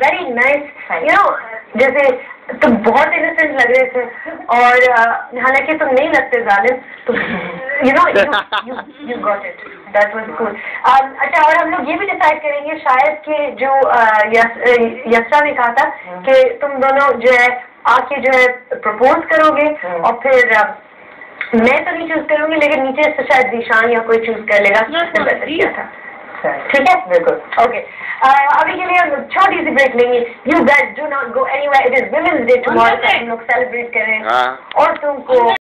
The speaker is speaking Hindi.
वेरी नाइस यू नो जैसे तुम बहुत इनोसेंट लग रहे थे। और हालाँकि तुम नहीं लगते जालिम तुम you know you got it that was cool अच्छा और हम लोग ये भी डिसाइड करेंगे शायद कि जो यस्रा ने कहा था कि तुम दोनों जो है आके जो है प्रपोज करोगे और फिर मैं तो नहीं चूज़ करूँगी लेकिन नीचे से शायद दिशान या कोई चूज़ कर लेगा। था। ठीक है बिल्कुल ओके अभी के लिए हम छोटी सी ब्रेक लेंगे. You guys do not go anywhere it is women's day tomorrow हम लोग सेलिब्रेट करें. हाँ. और तुमको